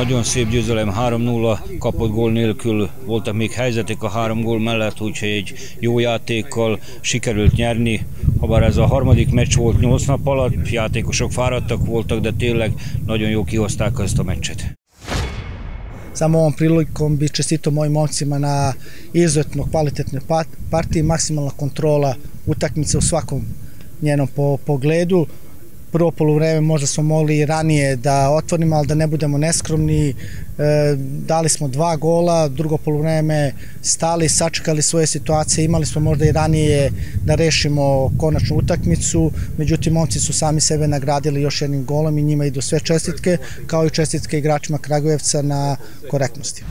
nagyon szép győzelem, 3-0 kapott gól nélkül, voltak még helyzetek a három gól mellett, úgyhogy egy jó játékkal sikerült nyerni. Habár ez a harmadik meccs volt 8 nap alatt, játékosok fáradtak voltak, de tényleg nagyon jó kihozták ezt a meccset. Samo ovom prilikom bi čestito mojim momcima na izuzetno kvalitetnoj partiji, maksimalna kontrola utakmice u svakom njenom pogledu prvo polovreme možda smo mogli ranije da otvorimo, ali da ne budemo neskromni. E, dali smo dva gola, drugo polovreme stali, sačekali svoje situacije, imali smo možda i ranije da rešimo konačnu utakmicu, međutim momci su sami sebe nagradili još jednim golom i njima idu sve čestitke, kao i čestitke igračima Kragujevca na korektnosti.